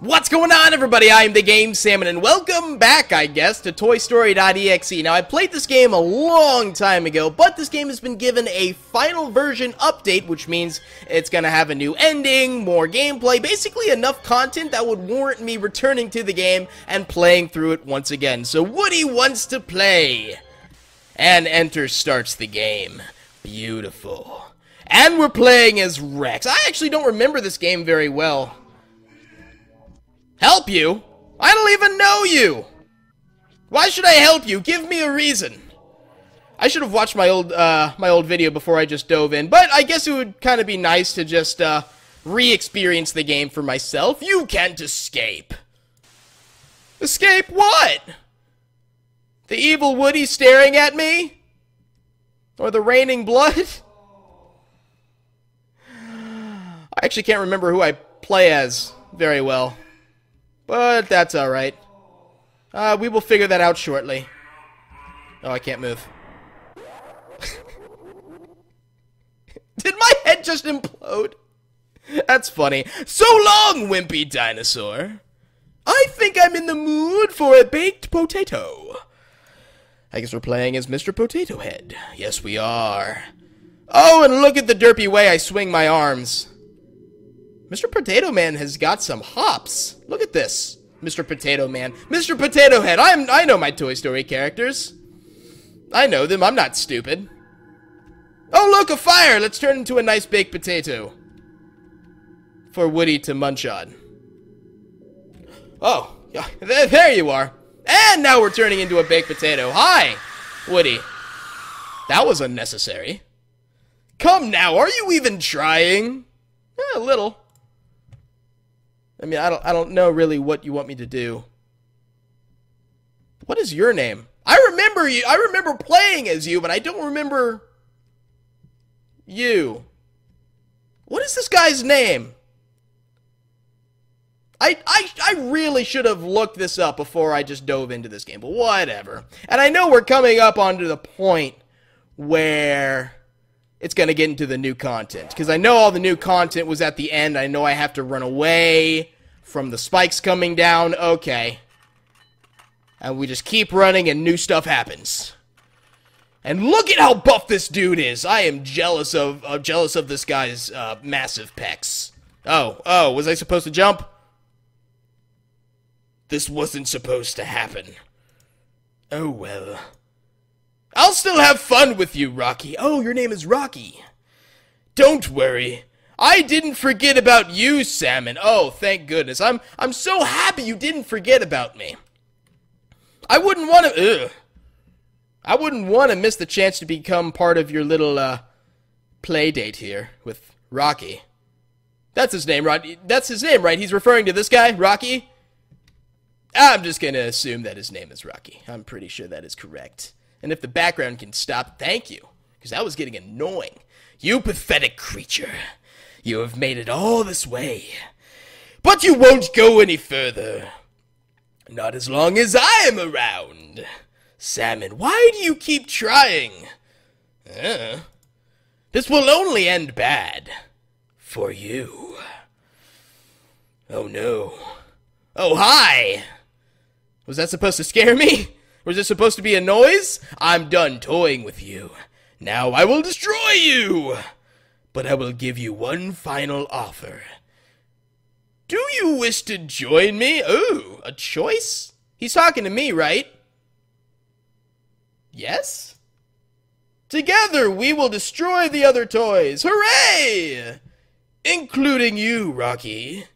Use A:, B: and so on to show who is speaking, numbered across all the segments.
A: What's going on, everybody? I'm the Game Salmon, and welcome back, I guess, to Toy Story.exe. Now, I played this game a long time ago, but this game has been given a final version update, which means it's gonna have a new ending, more gameplay, basically enough content that would warrant me returning to the game and playing through it once again. So, Woody wants to play. And enter starts the game. Beautiful. And we're playing as Rex. I actually don't remember this game very well. Help you? I don't even know you! Why should I help you? Give me a reason. I should have watched my old, uh, my old video before I just dove in, but I guess it would kind of be nice to just, uh, re-experience the game for myself. You can't escape. Escape what? The evil Woody staring at me? Or the raining blood? I actually can't remember who I play as very well. But that's alright. Uh, we will figure that out shortly. Oh, I can't move. Did my head just implode? That's funny. So long, wimpy dinosaur. I think I'm in the mood for a baked potato. I guess we're playing as Mr. Potato Head. Yes, we are. Oh, and look at the derpy way I swing my arms. Mr. Potato Man has got some hops. Look at this. Mr. Potato Man. Mr. Potato Head. I'm, I know my Toy Story characters. I know them. I'm not stupid. Oh, look, a fire. Let's turn into a nice baked potato. For Woody to munch on. Oh, there you are. And now we're turning into a baked potato. Hi, Woody. That was unnecessary. Come now, are you even trying? Eh, a little. I mean, I don't, I don't know really what you want me to do. What is your name? I remember you. I remember playing as you, but I don't remember you. What is this guy's name? I, I, I really should have looked this up before I just dove into this game, but whatever. And I know we're coming up onto the point where it's going to get into the new content. Because I know all the new content was at the end. I know I have to run away from the spikes coming down. Okay. And we just keep running and new stuff happens. And look at how buff this dude is. I am jealous of uh, jealous of this guy's uh, massive pecs. Oh, oh, was I supposed to jump? This wasn't supposed to happen. Oh well. I'll still have fun with you, Rocky. Oh, your name is Rocky. Don't worry. I didn't forget about you, Salmon. Oh, thank goodness. I'm I'm so happy you didn't forget about me. I wouldn't want to ugh. I wouldn't want to miss the chance to become part of your little uh play date here with Rocky. That's his name, right? That's his name, right? He's referring to this guy, Rocky? I'm just going to assume that his name is Rocky. I'm pretty sure that is correct. And if the background can stop, thank you. Because that was getting annoying. You pathetic creature. You have made it all this way. But you won't go any further. Not as long as I am around. Salmon, why do you keep trying? Uh, this will only end bad. For you. Oh no. Oh, hi! Was that supposed to scare me? Was it supposed to be a noise? I'm done toying with you. Now I will destroy you! But I will give you one final offer. Do you wish to join me? Ooh, a choice? He's talking to me, right? Yes? Together we will destroy the other toys! Hooray! Including you, Rocky.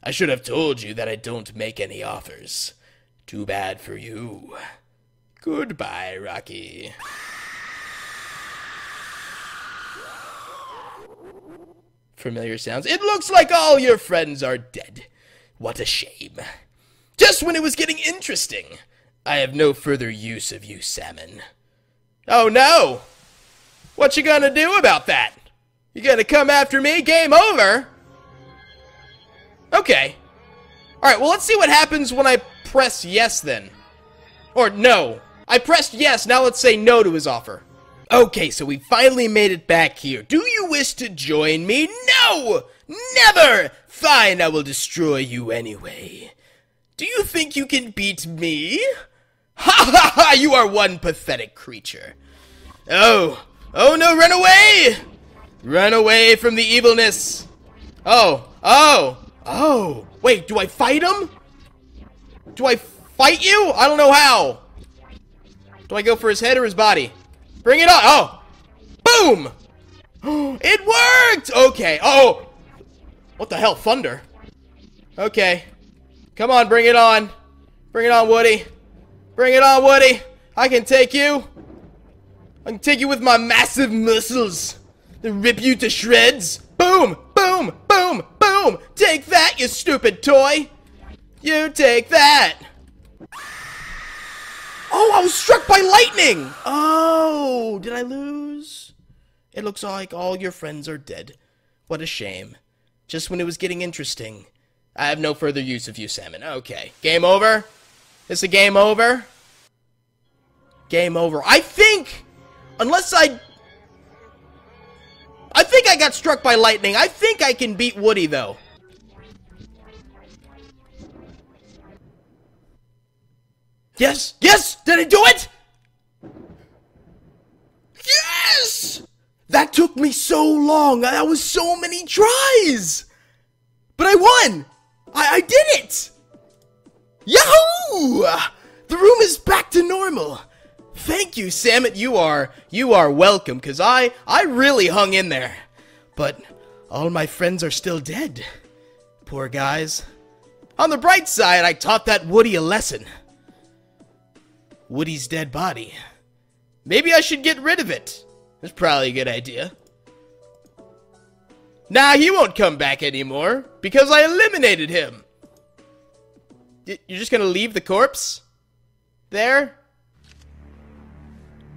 A: I should have told you that I don't make any offers. Too bad for you. Goodbye, Rocky. Familiar sounds. It looks like all your friends are dead. What a shame. Just when it was getting interesting. I have no further use of you, Salmon. Oh no! What you gonna do about that? You gonna come after me? Game over? Okay. Alright, well let's see what happens when I press yes then. Or no. I pressed yes, now let's say no to his offer. Okay, so we finally made it back here. Do you wish to join me? No! Never! Fine, I will destroy you anyway. Do you think you can beat me? Ha ha ha! You are one pathetic creature. Oh, oh no, run away! Run away from the evilness. Oh, oh, oh. Wait, do I fight him? Do I fight you? I don't know how. Do I go for his head or his body? Bring it on. Oh, boom. It worked! Okay. Oh! What the hell? Thunder? Okay. Come on, bring it on. Bring it on, Woody. Bring it on, Woody. I can take you. I can take you with my massive muscles. Then rip you to shreds. Boom! Boom! Boom! Boom! Take that, you stupid toy! You take that! I was struck by lightning! Oh, did I lose? It looks like all your friends are dead. What a shame. Just when it was getting interesting. I have no further use of you, Salmon. Okay. Game over? Is the game over? Game over. I think, unless I... I think I got struck by lightning. I think I can beat Woody, though. Yes! Yes! Did I do it? Yes! That took me so long. That was so many tries. But I won. I, I did it. Yahoo! The room is back to normal. Thank you, Salmon. You are you are welcome, cause I I really hung in there. But all my friends are still dead. Poor guys. On the bright side, I taught that Woody a lesson. Woody's dead body. Maybe I should get rid of it. That's probably a good idea. Nah, he won't come back anymore, because I eliminated him. You're just gonna leave the corpse? There?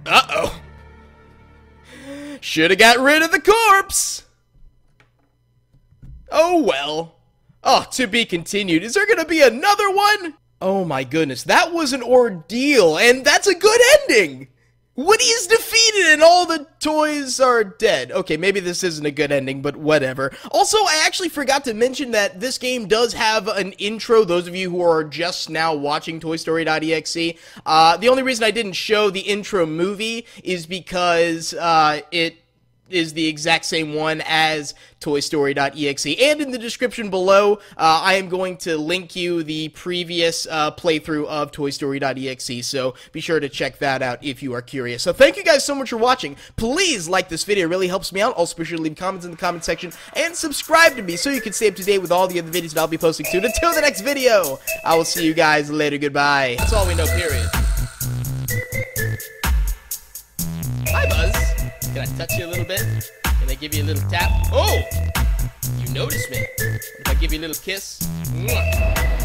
A: Uh-oh. Should've got rid of the corpse! Oh well. Oh, to be continued. Is there gonna be another one? Oh my goodness, that was an ordeal, and that's a good ending! Woody is defeated and all the toys are dead. Okay, maybe this isn't a good ending, but whatever. Also, I actually forgot to mention that this game does have an intro, those of you who are just now watching Toy Story.exe. Uh, the only reason I didn't show the intro movie is because uh, it is the exact same one as ToyStory.exe. And in the description below, uh, I am going to link you the previous uh, playthrough of ToyStory.exe, so be sure to check that out if you are curious. So thank you guys so much for watching. Please like this video, it really helps me out. Also, be sure to leave comments in the comment section and subscribe to me so you can stay up to date with all the other videos that I'll be posting soon. Until the next video, I will see you guys later. Goodbye. That's all we know, period. Touch you a little bit? Can I give you a little tap? Oh! You notice me. If I give you a little kiss?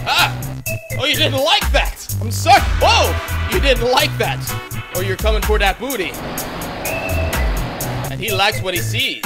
A: Ah! Oh, you didn't like that! I'm sorry! Whoa! You didn't like that! Or you're coming for that booty. And he likes what he sees.